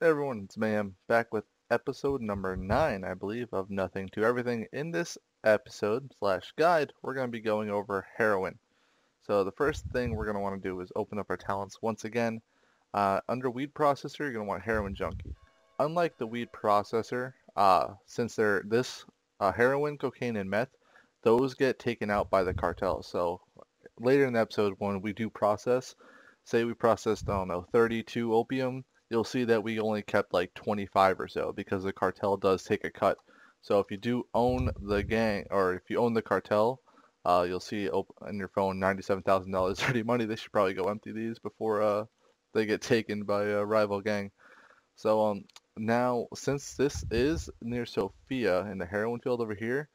Everyone, it's Mayhem back with episode number 9, I believe, of Nothing to Everything. In this episode slash guide, we're going to be going over heroin. So the first thing we're going to want to do is open up our talents once again. Uh, under weed processor, you're going to want heroin junkie. Unlike the weed processor, uh, since they're this uh, heroin, cocaine, and meth, those get taken out by the cartel. So later in the episode, when we do process, say we processed, I don't know, 32 opium, you'll see that we only kept like 25 or so because the cartel does take a cut. So if you do own the gang, or if you own the cartel, uh, you'll see on your phone $97,000 dirty money. They should probably go empty these before uh, they get taken by a rival gang. So um, now, since this is near Sofia in the heroin field over here,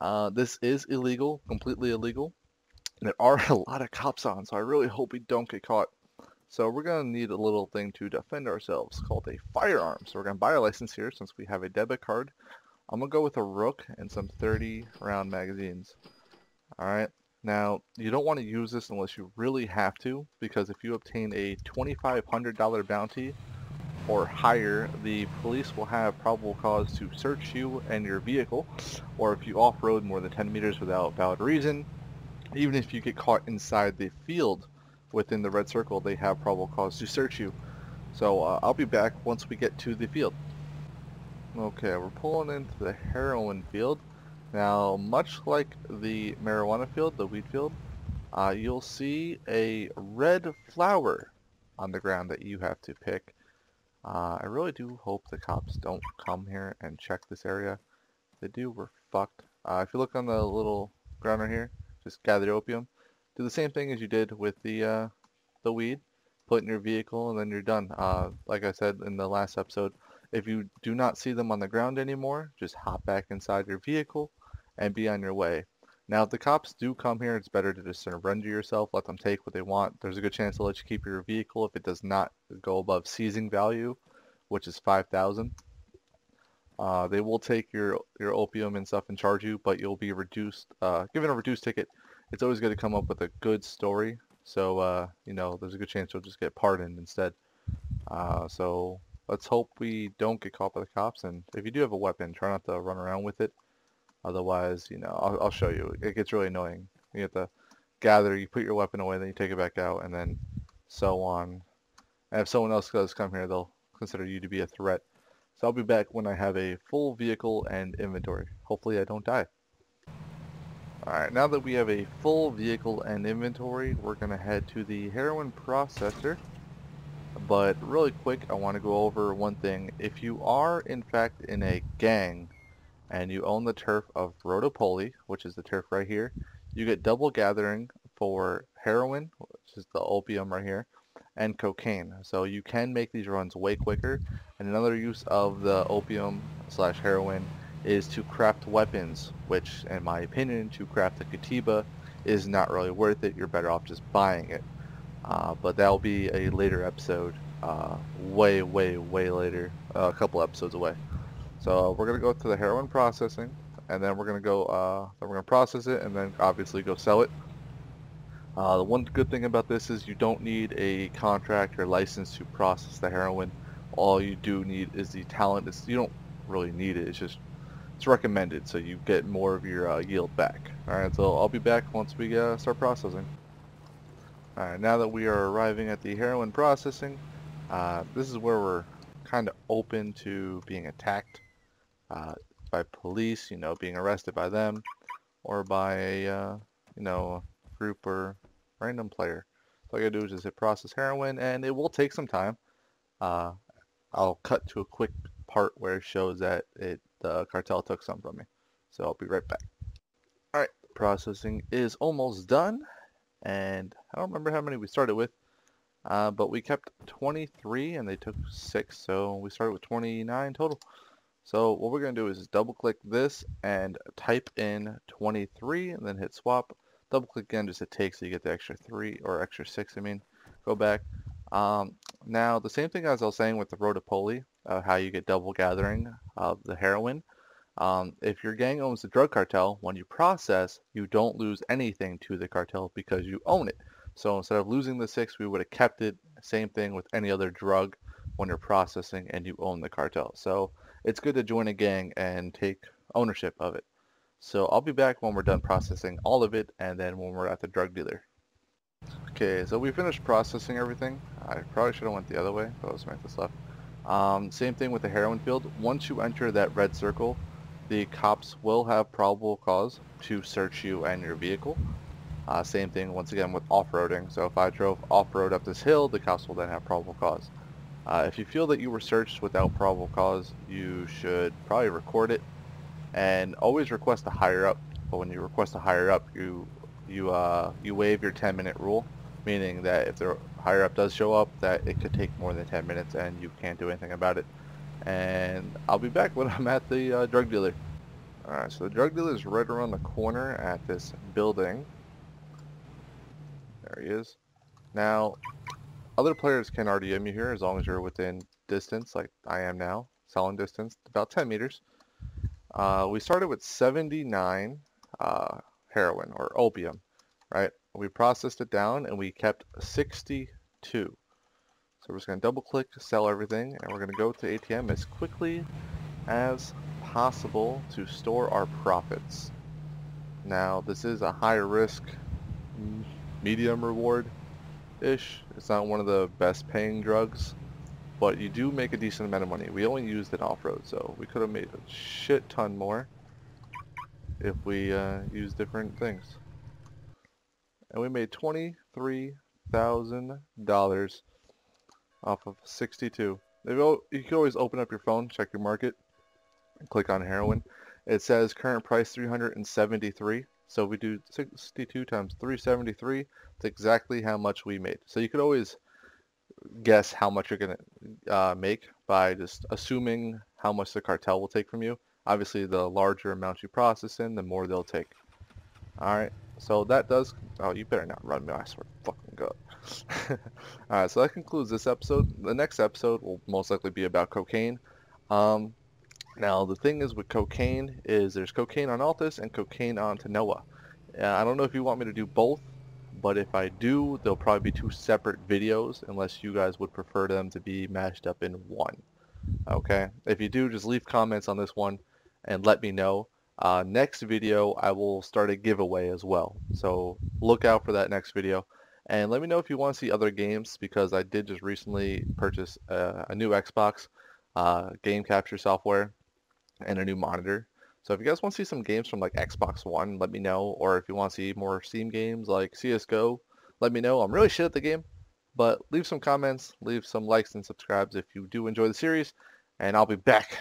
uh, this is illegal, completely illegal. And there are a lot of cops on, so I really hope we don't get caught. So we're going to need a little thing to defend ourselves called a firearm. So we're going to buy our license here since we have a debit card. I'm going to go with a Rook and some 30 round magazines. Alright, now you don't want to use this unless you really have to because if you obtain a $2,500 bounty or higher, the police will have probable cause to search you and your vehicle or if you off-road more than 10 meters without valid reason, even if you get caught inside the field within the red circle, they have probable cause to search you. So uh, I'll be back once we get to the field. Okay, we're pulling into the heroin field. Now, much like the marijuana field, the weed field, uh, you'll see a red flower on the ground that you have to pick. Uh, I really do hope the cops don't come here and check this area. If they do, we're fucked. Uh, if you look on the little ground right here, just gather opium do the same thing as you did with the uh, the weed. Put in your vehicle and then you're done. Uh, like I said in the last episode, if you do not see them on the ground anymore, just hop back inside your vehicle and be on your way. Now, if the cops do come here, it's better to just surrender yourself, let them take what they want. There's a good chance they'll let you keep your vehicle if it does not go above seizing value, which is 5000 uh, They will take your, your opium and stuff and charge you, but you'll be reduced, uh, given a reduced ticket it's always good to come up with a good story. So, uh, you know, there's a good chance you'll just get pardoned instead. Uh, so let's hope we don't get caught by the cops. And if you do have a weapon, try not to run around with it. Otherwise, you know, I'll, I'll show you. It gets really annoying. You have to gather, you put your weapon away, then you take it back out, and then so on. And if someone else does come here, they'll consider you to be a threat. So I'll be back when I have a full vehicle and inventory. Hopefully I don't die. Alright, now that we have a full vehicle and inventory, we're going to head to the heroin processor. But really quick, I want to go over one thing. If you are, in fact, in a gang, and you own the turf of Rodopoli, which is the turf right here, you get double gathering for heroin, which is the opium right here, and cocaine. So you can make these runs way quicker. And another use of the opium slash heroin is to craft weapons, which in my opinion, to craft a Katiba is not really worth it. You're better off just buying it. Uh, but that'll be a later episode, uh, way, way, way later, uh, a couple episodes away. So we're going to go to the heroin processing, and then we're going to go, uh, we're to process it, and then obviously go sell it. Uh, the one good thing about this is you don't need a contract or license to process the heroin. All you do need is the talent. It's, you don't really need it. It's just it's recommended so you get more of your uh, yield back. Alright, so I'll be back once we uh, start processing. Alright, now that we are arriving at the heroin processing, uh, this is where we're kind of open to being attacked uh, by police, you know, being arrested by them, or by a, uh, you know, group or random player. So all I gotta do is just hit process heroin, and it will take some time. Uh, I'll cut to a quick part where it shows that it the cartel took some from me. So I'll be right back. Alright, processing is almost done. And I don't remember how many we started with. Uh, but we kept 23 and they took 6. So we started with 29 total. So what we're going to do is double click this and type in 23 and then hit swap. Double click again just hit take so you get the extra 3 or extra 6 I mean. Go back. Um, now the same thing as I was saying with the Rodopoli how you get double gathering of the heroin. Um, if your gang owns the drug cartel, when you process, you don't lose anything to the cartel because you own it. So instead of losing the six, we would have kept it. Same thing with any other drug. when you're processing and you own the cartel. So it's good to join a gang and take ownership of it. So I'll be back when we're done processing all of it and then when we're at the drug dealer. Okay, so we finished processing everything. I probably should have went the other way, but let's make this left. Um, same thing with the heroin field. Once you enter that red circle, the cops will have probable cause to search you and your vehicle. Uh, same thing once again with off-roading. So if I drove off-road up this hill, the cops will then have probable cause. Uh, if you feel that you were searched without probable cause, you should probably record it and always request a higher up. But when you request a higher up, you you uh, you waive your 10 minute rule, meaning that if the higher up does show up, that it could take more than 10 minutes and you can't do anything about it. And I'll be back when I'm at the uh, drug dealer. Alright, so the drug dealer is right around the corner at this building. There he is. Now, other players can RDM you here as long as you're within distance, like I am now. Selling distance, about 10 meters. Uh, we started with 79 uh, heroin or opium, right? We processed it down and we kept 62. So we're just going to double click sell everything and we're going to go to ATM as quickly as possible to store our profits. Now this is a high risk, medium reward ish. It's not one of the best paying drugs, but you do make a decent amount of money. We only used it off-road, so we could have made a shit ton more if we uh, different things. And we made $23,000 off of 62. You can always open up your phone, check your market, and click on heroin. It says current price 373. So we do 62 times 373. It's exactly how much we made. So you could always guess how much you're going to uh, make by just assuming how much the cartel will take from you. Obviously, the larger amount you process in, the more they'll take. Alright, so that does... Oh, you better not run me, I swear fucking God. Alright, so that concludes this episode. The next episode will most likely be about cocaine. Um, now, the thing is with cocaine is there's cocaine on Altis and cocaine on Tanoa. Uh, I don't know if you want me to do both, but if I do, they'll probably be two separate videos unless you guys would prefer them to be mashed up in one. Okay? If you do, just leave comments on this one and let me know. Uh, next video, I will start a giveaway as well. So look out for that next video. And let me know if you want to see other games because I did just recently purchase a, a new Xbox uh, game capture software and a new monitor. So if you guys want to see some games from like Xbox One, let me know. Or if you want to see more Steam games like CSGO, let me know. I'm really shit at the game. But leave some comments, leave some likes and subscribes if you do enjoy the series. And I'll be back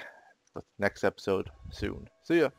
with next episode soon. See ya.